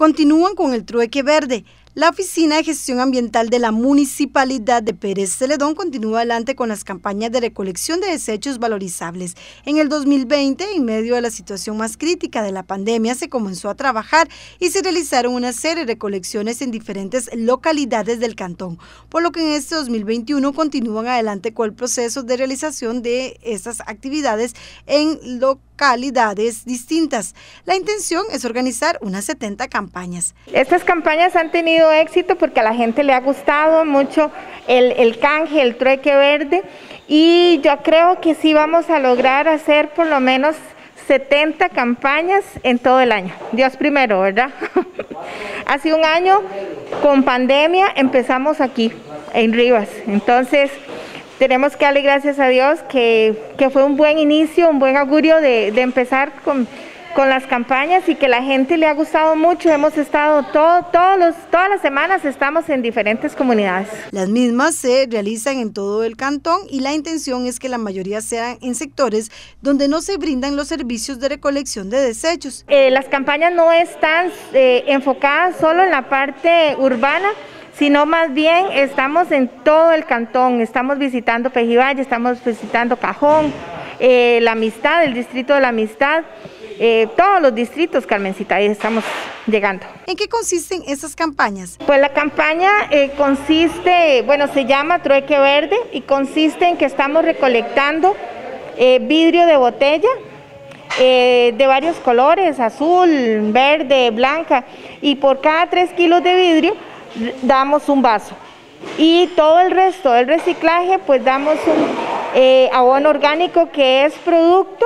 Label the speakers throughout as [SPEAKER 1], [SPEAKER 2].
[SPEAKER 1] continúan con el trueque verde. La Oficina de Gestión Ambiental de la Municipalidad de Pérez Celedón continúa adelante con las campañas de recolección de desechos valorizables. En el 2020, en medio de la situación más crítica de la pandemia, se comenzó a trabajar y se realizaron una serie de recolecciones en diferentes localidades del cantón, por lo que en este 2021 continúan adelante con el proceso de realización de estas actividades en localidades distintas. La intención es organizar unas 70 campañas.
[SPEAKER 2] Estas campañas han tenido éxito porque a la gente le ha gustado mucho el, el canje, el trueque verde y yo creo que sí vamos a lograr hacer por lo menos 70 campañas en todo el año. Dios primero, ¿verdad? Hace un año con pandemia empezamos aquí, en Rivas. Entonces, tenemos que darle gracias a Dios que, que fue un buen inicio, un buen augurio de, de empezar con con las campañas y que la gente le ha gustado mucho. Hemos estado todo, todos los, todas las semanas, estamos en diferentes comunidades.
[SPEAKER 1] Las mismas se realizan en todo el cantón y la intención es que la mayoría sean en sectores donde no se brindan los servicios de recolección de desechos.
[SPEAKER 2] Eh, las campañas no están eh, enfocadas solo en la parte urbana, sino más bien estamos en todo el cantón, estamos visitando Pejivalle, estamos visitando Cajón, eh, La Amistad, el distrito de La Amistad, eh, todos los distritos, Carmencita, ahí estamos llegando.
[SPEAKER 1] ¿En qué consisten esas campañas?
[SPEAKER 2] Pues la campaña eh, consiste, bueno, se llama Trueque Verde y consiste en que estamos recolectando eh, vidrio de botella de varios colores, azul, verde, blanca, y por cada tres kilos de vidrio damos un vaso. Y todo el resto del reciclaje, pues damos un abono orgánico que es producto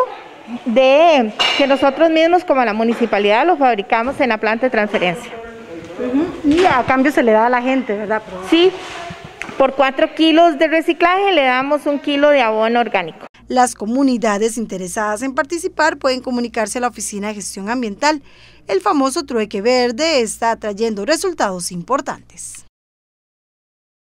[SPEAKER 2] de que nosotros mismos como la municipalidad lo fabricamos en la planta de transferencia.
[SPEAKER 1] Y a cambio se le da a la gente, ¿verdad?
[SPEAKER 2] Sí, por cuatro kilos de reciclaje le damos un kilo de abono orgánico.
[SPEAKER 1] Las comunidades interesadas en participar pueden comunicarse a la Oficina de Gestión Ambiental. El famoso trueque verde está trayendo resultados importantes.